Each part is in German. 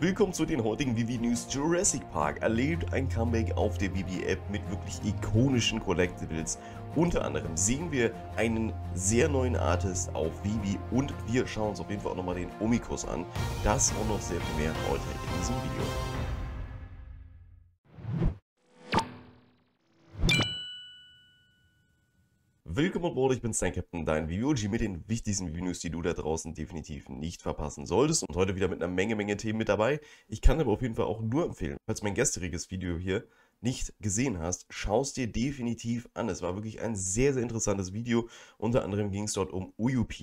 Willkommen zu den heutigen Vivi News. Jurassic Park erlebt ein Comeback auf der Vivi App mit wirklich ikonischen Collectibles. Unter anderem sehen wir einen sehr neuen Artist auf Vivi und wir schauen uns auf jeden Fall auch nochmal den Omikos an. Das und noch sehr viel mehr heute in diesem Video. Willkommen an Bord, ich bin dein Captain, dein VOG mit den wichtigsten Videos, die du da draußen definitiv nicht verpassen solltest. Und heute wieder mit einer Menge, Menge Themen mit dabei. Ich kann aber auf jeden Fall auch nur empfehlen, falls du mein gestriges Video hier nicht gesehen hast, schau es dir definitiv an. Es war wirklich ein sehr, sehr interessantes Video. Unter anderem ging es dort um UUP,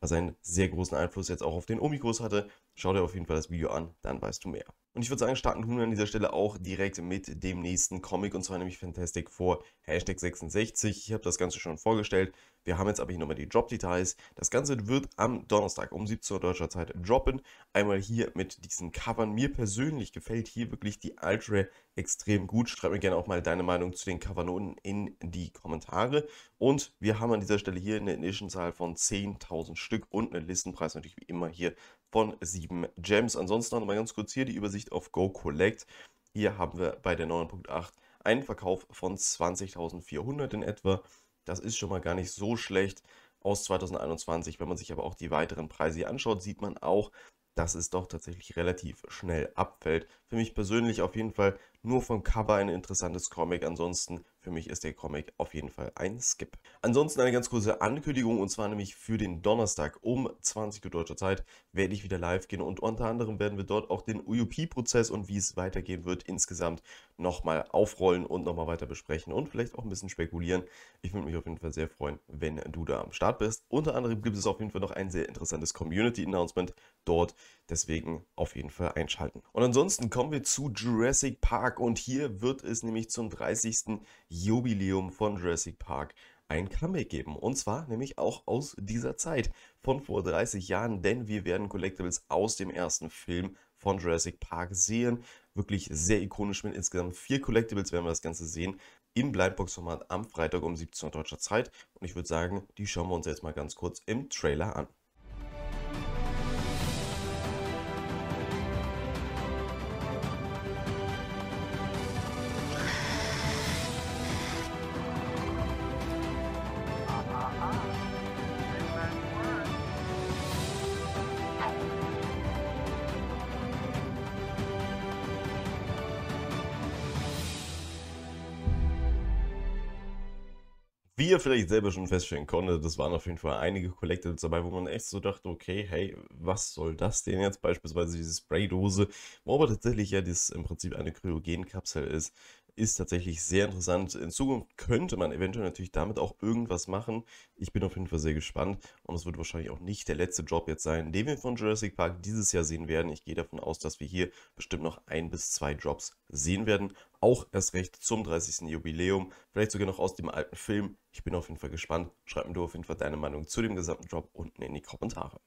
was einen sehr großen Einfluss jetzt auch auf den Omikos hatte. Schau dir auf jeden Fall das Video an, dann weißt du mehr. Und ich würde sagen, starten tun wir an dieser Stelle auch direkt mit dem nächsten Comic und zwar nämlich Fantastic Four Hashtag 66. Ich habe das Ganze schon vorgestellt. Wir haben jetzt aber hier nochmal die Drop-Details. Das Ganze wird am Donnerstag um 17 Uhr deutscher Zeit droppen. Einmal hier mit diesen Covern. Mir persönlich gefällt hier wirklich die Ultra extrem gut. Schreib mir gerne auch mal deine Meinung zu den Covernoten in die Kommentare. Und wir haben an dieser Stelle hier eine Edition-Zahl von 10.000 Stück und einen Listenpreis natürlich wie immer hier von 7 Gems. Ansonsten noch mal ganz kurz hier die Übersicht auf Go Collect. Hier haben wir bei der 9.8 einen Verkauf von 20.400 in etwa. Das ist schon mal gar nicht so schlecht aus 2021. Wenn man sich aber auch die weiteren Preise hier anschaut, sieht man auch, dass es doch tatsächlich relativ schnell abfällt. Für mich persönlich auf jeden Fall nur vom Cover ein interessantes Comic. Ansonsten für mich ist der Comic auf jeden Fall ein Skip. Ansonsten eine ganz kurze Ankündigung und zwar nämlich für den Donnerstag um 20 Uhr deutscher Zeit werde ich wieder live gehen und unter anderem werden wir dort auch den UUP-Prozess und wie es weitergehen wird insgesamt nochmal aufrollen und nochmal weiter besprechen und vielleicht auch ein bisschen spekulieren. Ich würde mich auf jeden Fall sehr freuen, wenn du da am Start bist. Unter anderem gibt es auf jeden Fall noch ein sehr interessantes Community-Announcement dort, deswegen auf jeden Fall einschalten. Und ansonsten kommen wir zu Jurassic Park und hier wird es nämlich zum 30. Jubiläum von Jurassic Park ein Comeback geben. Und zwar nämlich auch aus dieser Zeit von vor 30 Jahren, denn wir werden Collectibles aus dem ersten Film von Jurassic Park sehen. Wirklich sehr ikonisch mit insgesamt vier Collectibles werden wir das Ganze sehen. Im Blindbox-Format am Freitag um 17 Uhr deutscher Zeit. Und ich würde sagen, die schauen wir uns jetzt mal ganz kurz im Trailer an. Wie ihr vielleicht selber schon feststellen konntet, das waren auf jeden Fall einige Collectibles dabei, wo man echt so dachte, okay, hey, was soll das denn jetzt? Beispielsweise diese Spraydose, wo aber tatsächlich ja das im Prinzip eine Kryogenkapsel ist, ist tatsächlich sehr interessant. In Zukunft könnte man eventuell natürlich damit auch irgendwas machen. Ich bin auf jeden Fall sehr gespannt und es wird wahrscheinlich auch nicht der letzte Job jetzt sein, den wir von Jurassic Park dieses Jahr sehen werden. Ich gehe davon aus, dass wir hier bestimmt noch ein bis zwei Jobs sehen werden. Auch erst recht zum 30. Jubiläum, vielleicht sogar noch aus dem alten Film. Ich bin auf jeden Fall gespannt. Schreib mir du auf jeden Fall deine Meinung zu dem gesamten Job unten in die Kommentare.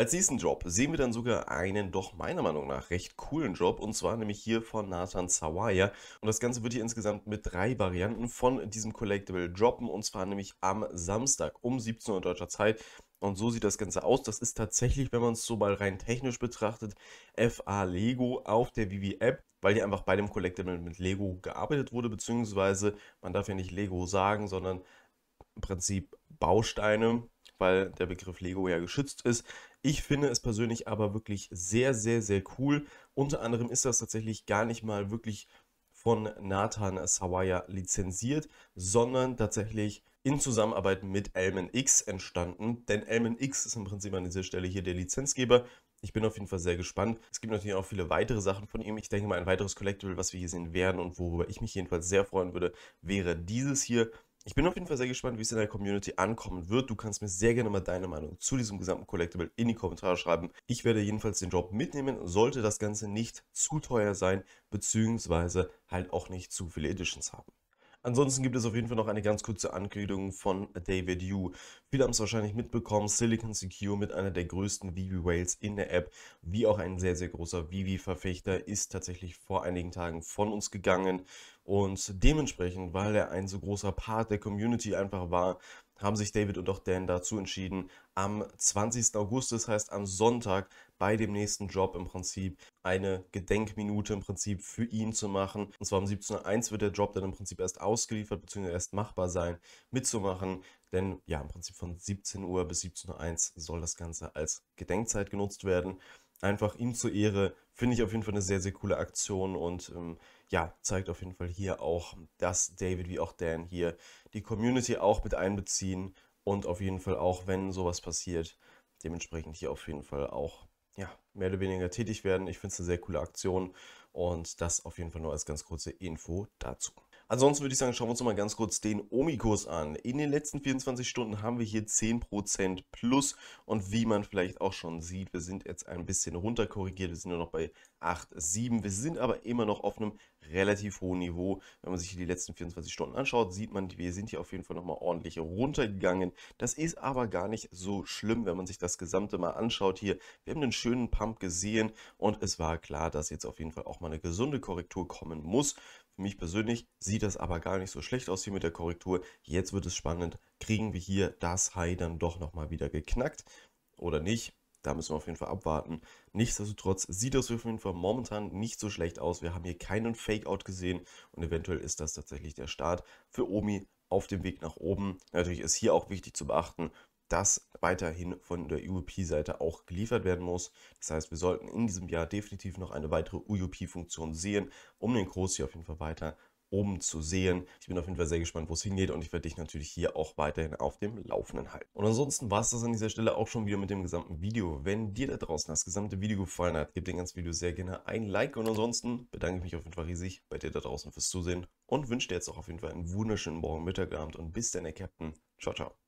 Als nächsten Job sehen wir dann sogar einen doch meiner Meinung nach recht coolen Job und zwar nämlich hier von Nathan Sawaya und das Ganze wird hier insgesamt mit drei Varianten von diesem Collectible droppen und zwar nämlich am Samstag um 17 Uhr deutscher Zeit. Und so sieht das Ganze aus. Das ist tatsächlich, wenn man es so mal rein technisch betrachtet, FA Lego auf der Vivi App, weil hier einfach bei dem Collectible mit Lego gearbeitet wurde, beziehungsweise man darf ja nicht Lego sagen, sondern im Prinzip Bausteine, weil der Begriff Lego ja geschützt ist. Ich finde es persönlich aber wirklich sehr, sehr, sehr cool. Unter anderem ist das tatsächlich gar nicht mal wirklich von Nathan Sawaya lizenziert, sondern tatsächlich in Zusammenarbeit mit Elman X entstanden. Denn Elman X ist im Prinzip an dieser Stelle hier der Lizenzgeber. Ich bin auf jeden Fall sehr gespannt. Es gibt natürlich auch viele weitere Sachen von ihm. Ich denke mal, ein weiteres Collectible, was wir hier sehen werden und worüber ich mich jedenfalls sehr freuen würde, wäre dieses hier. Ich bin auf jeden Fall sehr gespannt, wie es in der Community ankommen wird. Du kannst mir sehr gerne mal deine Meinung zu diesem gesamten Collectible in die Kommentare schreiben. Ich werde jedenfalls den Job mitnehmen, sollte das Ganze nicht zu teuer sein, beziehungsweise halt auch nicht zu viele Editions haben. Ansonsten gibt es auf jeden Fall noch eine ganz kurze Ankündigung von David Yu. Viele haben es wahrscheinlich mitbekommen, Silicon Secure mit einer der größten Vivi Whales in der App, wie auch ein sehr, sehr großer Vivi-Verfechter, ist tatsächlich vor einigen Tagen von uns gegangen. Und dementsprechend, weil er ein so großer Part der Community einfach war, haben sich David und auch Dan dazu entschieden, am 20. August, das heißt am Sonntag, bei dem nächsten Job im Prinzip eine Gedenkminute im Prinzip für ihn zu machen. Und zwar um 17.01 Uhr wird der Job dann im Prinzip erst ausgeliefert, beziehungsweise erst machbar sein, mitzumachen. Denn ja, im Prinzip von 17 Uhr bis 17.01 Uhr soll das Ganze als Gedenkzeit genutzt werden. Einfach ihm zur Ehre, finde ich auf jeden Fall eine sehr, sehr coole Aktion und ähm, ja, zeigt auf jeden Fall hier auch, dass David wie auch Dan hier die Community auch mit einbeziehen und auf jeden Fall auch, wenn sowas passiert, dementsprechend hier auf jeden Fall auch ja, mehr oder weniger tätig werden. Ich finde es eine sehr coole Aktion und das auf jeden Fall nur als ganz kurze Info dazu. Ansonsten würde ich sagen, schauen wir uns mal ganz kurz den Omi-Kurs an. In den letzten 24 Stunden haben wir hier 10% plus und wie man vielleicht auch schon sieht, wir sind jetzt ein bisschen runterkorrigiert, wir sind nur noch bei 8,7. Wir sind aber immer noch auf einem relativ hohen Niveau. Wenn man sich die letzten 24 Stunden anschaut, sieht man, wir sind hier auf jeden Fall nochmal ordentlich runtergegangen. Das ist aber gar nicht so schlimm, wenn man sich das Gesamte mal anschaut hier. Wir haben einen schönen Pump gesehen und es war klar, dass jetzt auf jeden Fall auch mal eine gesunde Korrektur kommen muss. Für mich persönlich sieht das aber gar nicht so schlecht aus hier mit der Korrektur. Jetzt wird es spannend. Kriegen wir hier das High dann doch nochmal wieder geknackt oder nicht? Da müssen wir auf jeden Fall abwarten. Nichtsdestotrotz sieht das auf jeden Fall momentan nicht so schlecht aus. Wir haben hier keinen Fake-Out gesehen und eventuell ist das tatsächlich der Start für Omi auf dem Weg nach oben. Natürlich ist hier auch wichtig zu beachten, das weiterhin von der UUP-Seite auch geliefert werden muss. Das heißt, wir sollten in diesem Jahr definitiv noch eine weitere UUP-Funktion sehen, um den Kurs hier auf jeden Fall weiter oben zu sehen. Ich bin auf jeden Fall sehr gespannt, wo es hingeht und ich werde dich natürlich hier auch weiterhin auf dem Laufenden halten. Und ansonsten war es das an dieser Stelle auch schon wieder mit dem gesamten Video. Wenn dir da draußen das gesamte Video gefallen hat, gib dem ganzen Video sehr gerne ein Like und ansonsten bedanke ich mich auf jeden Fall riesig bei dir da draußen fürs Zusehen und wünsche dir jetzt auch auf jeden Fall einen wunderschönen Morgen, Mittag, Abend und bis dann, der Captain. Ciao, ciao.